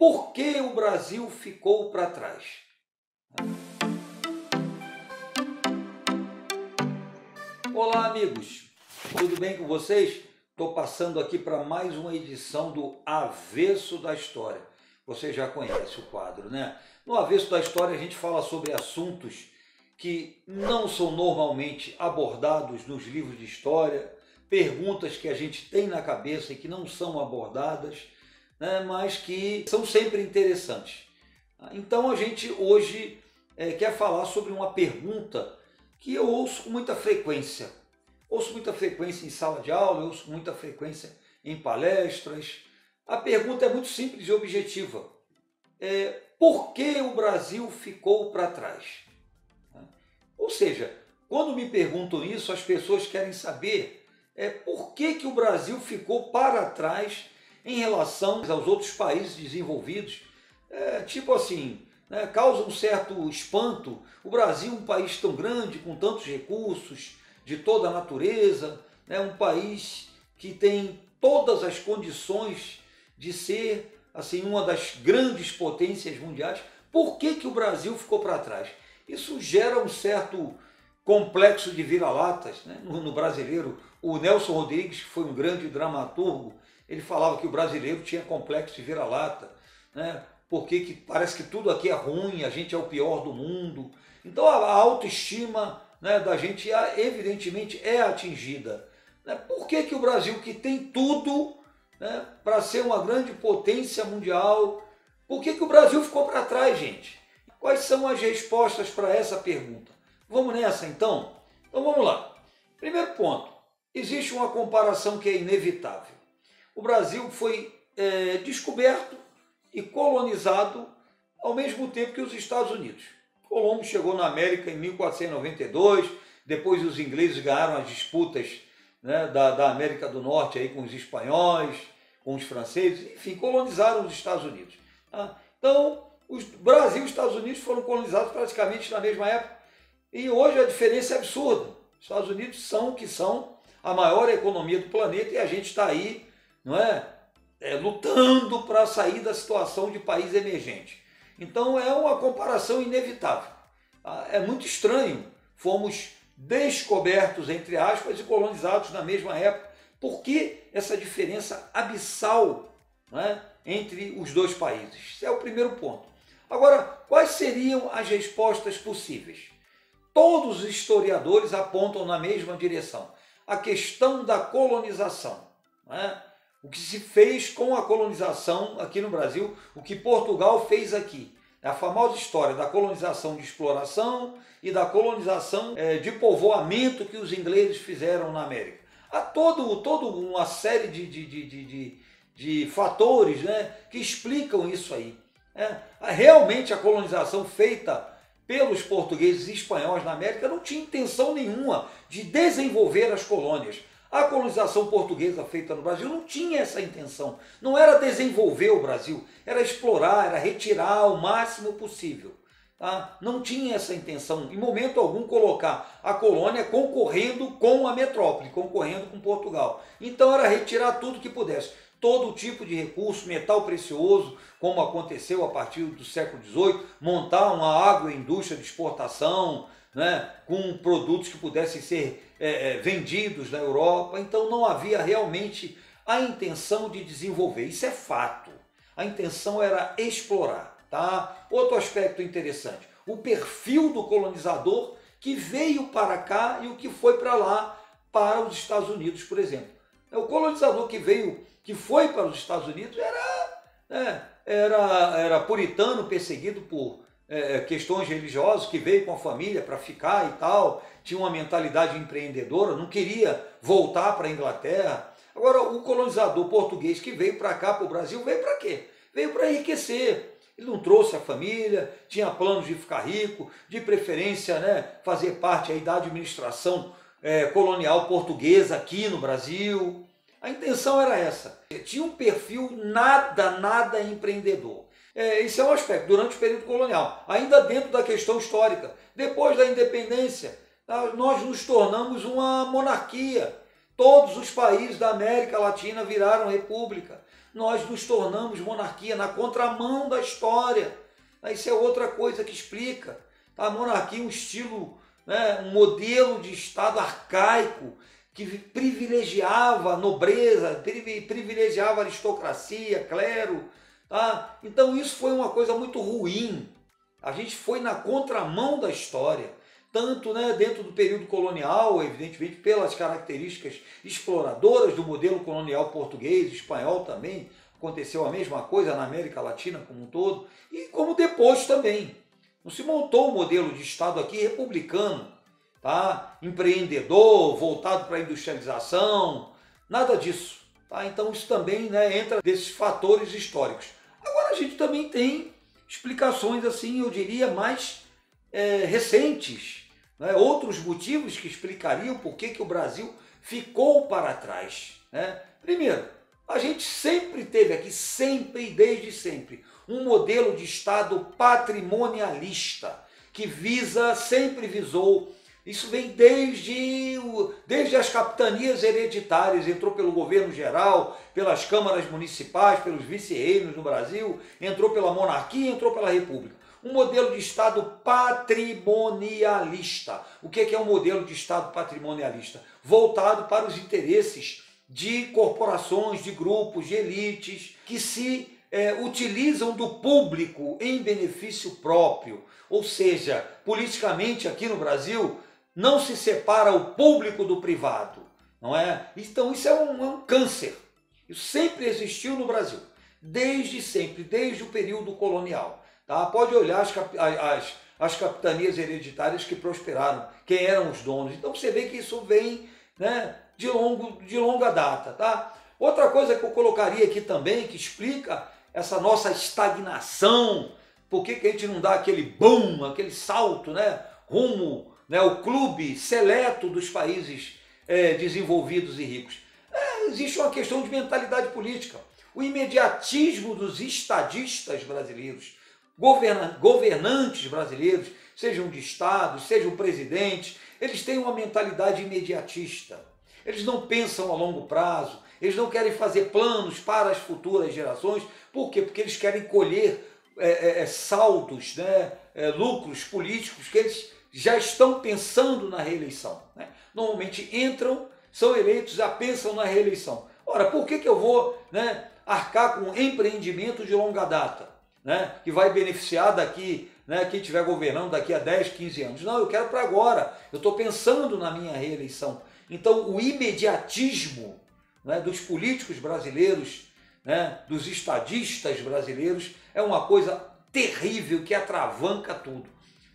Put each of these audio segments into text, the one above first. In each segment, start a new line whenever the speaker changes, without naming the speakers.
por que o Brasil ficou para trás? Olá, amigos, tudo bem com vocês? Estou passando aqui para mais uma edição do Avesso da História. Você já conhece o quadro, né? No Avesso da História a gente fala sobre assuntos que não são normalmente abordados nos livros de história, perguntas que a gente tem na cabeça e que não são abordadas, né, mas que são sempre interessantes. Então a gente hoje é, quer falar sobre uma pergunta que eu ouço com muita frequência. Ouço muita frequência em sala de aula, ouço com muita frequência em palestras. A pergunta é muito simples e objetiva. É, por que o Brasil ficou para trás? Ou seja, quando me perguntam isso, as pessoas querem saber é, por que, que o Brasil ficou para trás em relação aos outros países desenvolvidos. É, tipo assim, né, causa um certo espanto. O Brasil, um país tão grande, com tantos recursos, de toda a natureza, né, um país que tem todas as condições de ser assim uma das grandes potências mundiais. Por que, que o Brasil ficou para trás? Isso gera um certo complexo de vira-latas né? no, no, brasileiro. O Nelson Rodrigues, que foi um grande dramaturgo, ele falava que o brasileiro tinha complexo de vira-lata. Né? porque que parece que tudo aqui é ruim, a gente é o pior do mundo. Então a autoestima né, da gente evidentemente é atingida. Né? Por que, que o Brasil, que tem tudo né, para ser uma grande potência mundial, por que, que o Brasil ficou para trás, gente? Quais são as respostas para essa pergunta? Vamos nessa então? Então vamos lá. Primeiro ponto: existe uma comparação que é inevitável. O Brasil foi é, descoberto e colonizado ao mesmo tempo que os Estados Unidos. Colombo chegou na América em 1492, depois os ingleses ganharam as disputas né, da, da América do Norte aí com os espanhóis, com os franceses, enfim, colonizaram os Estados Unidos. Tá? Então, o Brasil e os Estados Unidos foram colonizados praticamente na mesma época. E hoje a diferença é absurda. Os Estados Unidos são o que são a maior economia do planeta e a gente está aí, não é? é, lutando para sair da situação de país emergente. Então é uma comparação inevitável. Ah, é muito estranho. Fomos descobertos, entre aspas, e colonizados na mesma época. Por que essa diferença abissal né, entre os dois países? Esse é o primeiro ponto. Agora, quais seriam as respostas possíveis? Todos os historiadores apontam na mesma direção. A questão da colonização. Né? o que se fez com a colonização aqui no Brasil, o que Portugal fez aqui. É a famosa história da colonização de exploração e da colonização é, de povoamento que os ingleses fizeram na América. Há todo, toda uma série de, de, de, de, de fatores né, que explicam isso aí. É, realmente a colonização feita pelos portugueses e espanhóis na América não tinha intenção nenhuma de desenvolver as colônias. A colonização portuguesa feita no Brasil não tinha essa intenção. Não era desenvolver o Brasil, era explorar, era retirar o máximo possível. Tá? Não tinha essa intenção, em momento algum, colocar a colônia concorrendo com a metrópole, concorrendo com Portugal. Então era retirar tudo que pudesse. Todo tipo de recurso, metal precioso, como aconteceu a partir do século XVIII, montar uma agroindústria de exportação, né, com produtos que pudessem ser é, é, vendidos na Europa. Então não havia realmente a intenção de desenvolver. Isso é fato. A intenção era explorar. Tá? Outro aspecto interessante: o perfil do colonizador que veio para cá e o que foi para lá, para os Estados Unidos, por exemplo. O colonizador que veio, que foi para os Estados Unidos, era, né, era, era puritano, perseguido por é, é, questões religiosas, que veio com a família para ficar e tal, tinha uma mentalidade empreendedora, não queria voltar para a Inglaterra. Agora, o colonizador português que veio para cá, para o Brasil, veio para quê? Veio para enriquecer. Ele não trouxe a família, tinha planos de ficar rico, de preferência né, fazer parte aí da administração é, colonial portuguesa aqui no Brasil. A intenção era essa. Tinha um perfil nada, nada empreendedor. É, esse é um aspecto, durante o período colonial, ainda dentro da questão histórica. Depois da independência, tá, nós nos tornamos uma monarquia. Todos os países da América Latina viraram república. nós nos tornamos monarquia na contramão da história. Isso é outra coisa que explica. Tá? A monarquia é um estilo, né, um modelo de Estado arcaico que privilegiava a nobreza, privilegiava a aristocracia, clero. Tá? Então isso foi uma coisa muito ruim. A gente foi na contramão da história tanto né, dentro do período colonial, evidentemente pelas características exploradoras do modelo colonial português, espanhol também, aconteceu a mesma coisa na América Latina como um todo, e como depois também. Não se montou um modelo de Estado aqui republicano, tá? empreendedor, voltado para a industrialização, nada disso. Tá? Então isso também né, entra desses fatores históricos. Agora a gente também tem explicações assim, eu diria, mais é, recentes, né? outros motivos que explicariam por que, que o Brasil ficou para trás. Né? Primeiro, a gente sempre teve aqui, sempre e desde sempre, um modelo de Estado patrimonialista, que visa, sempre visou isso vem desde, desde as capitanias hereditárias, entrou pelo governo geral, pelas câmaras municipais, pelos vice-reinos no Brasil, entrou pela monarquia, entrou pela república um modelo de Estado patrimonialista. O que é um modelo de Estado patrimonialista? Voltado para os interesses de corporações, de grupos, de elites que se é, utilizam do público em benefício próprio. Ou seja, politicamente aqui no Brasil não se separa o público do privado, não é? Então isso é um, é um câncer. Isso sempre existiu no Brasil, desde sempre, desde o período colonial. Tá? Pode olhar as, as, as capitanias hereditárias que prosperaram, quem eram os donos. Então você vê que isso vem né, de, longo, de longa data. Tá? Outra coisa que eu colocaria aqui também, que explica essa nossa estagnação, por que, que a gente não dá aquele boom, aquele salto né, rumo né, ao clube seleto dos países é, desenvolvidos e ricos? É, existe uma questão de mentalidade política. O imediatismo dos estadistas brasileiros governa, governantes brasileiros, sejam de estados, sejam presidentes, eles têm uma mentalidade imediatista. Eles não pensam a longo prazo, eles não querem fazer planos para as futuras gerações. Por quê? Porque eles querem colher é, é, é saldos, né, é, lucros políticos que eles já estão pensando na reeleição. Né? Normalmente entram, são eleitos, já pensam na reeleição. Ora, por que, que eu vou né, arcar com um empreendimento de longa data? né, que vai beneficiar daqui, né, quem estiver governando daqui a 10, 15 anos. Não, eu quero para agora. Eu estou pensando na minha reeleição. Então, o imediatismo né, dos políticos brasileiros, né, dos estadistas brasileiros, é uma coisa terrível que atravanca tudo.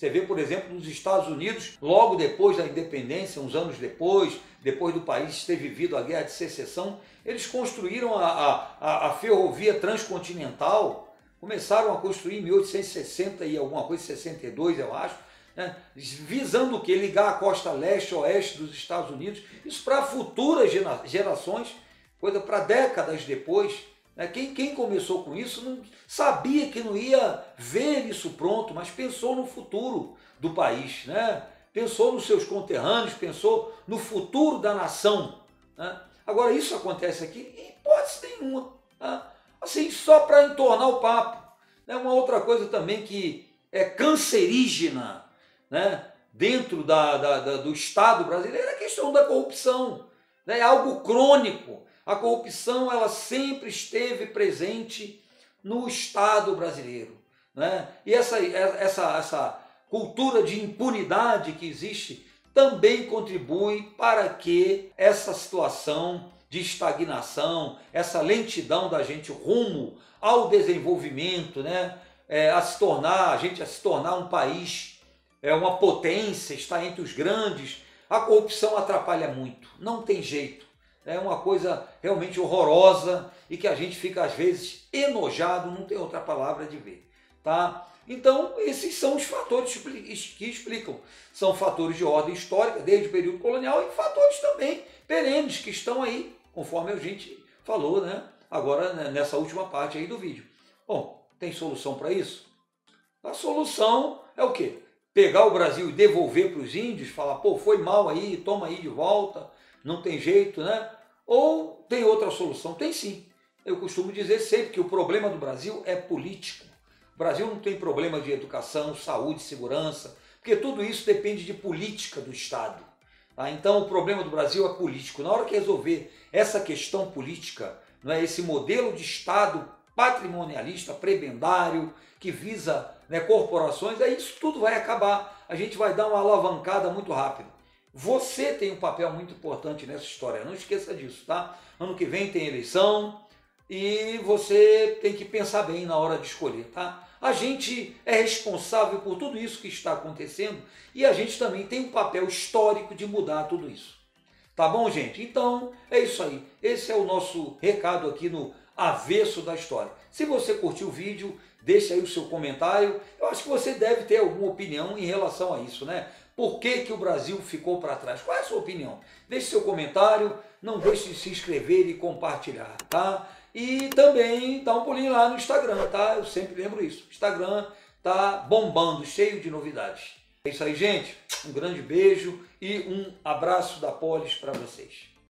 Você vê, por exemplo, nos Estados Unidos, logo depois da independência, uns anos depois, depois do país ter vivido a guerra de secessão, eles construíram a, a, a ferrovia transcontinental começaram a construir em 1860 e alguma coisa, 62 eu acho, né? visando o que? Ligar a costa leste oeste dos Estados Unidos, isso para futuras gerações, coisa para décadas depois. Né? Quem, quem começou com isso não sabia que não ia ver isso pronto, mas pensou no futuro do país, né? pensou nos seus conterrâneos, pensou no futuro da nação. Né? Agora, isso acontece aqui em hipótese nenhuma. Né? Assim, só para entornar o papo. É uma outra coisa também que é cancerígena né, dentro da, da, da, do Estado brasileiro é a questão da corrupção. Né, é algo crônico. A corrupção ela sempre esteve presente no Estado brasileiro. Né? E essa, essa, essa cultura de impunidade que existe também contribui para que essa situação de estagnação, essa lentidão da gente rumo ao desenvolvimento, né? É, a se tornar, a gente a se tornar um país, é uma potência, está entre os grandes. A corrupção atrapalha muito, não tem jeito. É uma coisa realmente horrorosa e que a gente fica às vezes enojado, não tem outra palavra de ver, tá? Então, esses são os fatores que explicam. São fatores de ordem histórica, desde o período colonial, e fatores também perenes que estão aí conforme a gente falou, né? Agora né, nessa última parte aí do vídeo. Bom, tem solução para isso? A solução é o quê? Pegar o Brasil e devolver para os índios, falar, pô, foi mal aí, toma aí de volta, não tem jeito, né? Ou tem outra solução? Tem sim. eu costumo dizer sempre que o problema do Brasil é político. O Brasil não tem problema de educação, saúde, segurança, porque tudo isso depende de política do Estado. Tá? Então o problema do Brasil é político. Na hora que resolver essa questão política, não é esse modelo de Estado patrimonialista, prebendário, que visa né, corporações, aí isso tudo vai acabar. A gente vai dar uma alavancada muito rápido. Você tem um papel muito importante nessa história, não esqueça disso, tá? Ano que vem tem eleição e você tem que pensar bem na hora de escolher, tá? A gente é responsável por tudo isso que está acontecendo e a gente também tem um papel histórico de mudar tudo isso. Tá bom, gente? Então é isso aí. Esse é o nosso recado aqui no Avesso da História. Se você curtiu o vídeo, deixe aí o seu comentário. Eu acho que você deve ter alguma opinião em relação a isso, né? Por que, que o Brasil ficou para trás? Qual é a sua opinião? Deixe seu comentário, não deixe de se inscrever e compartilhar, tá? E também dá um pulinho lá no Instagram, tá? Eu sempre lembro isso. Instagram tá bombando, cheio de novidades. É isso aí, gente. Um grande beijo e um abraço da Polis para vocês.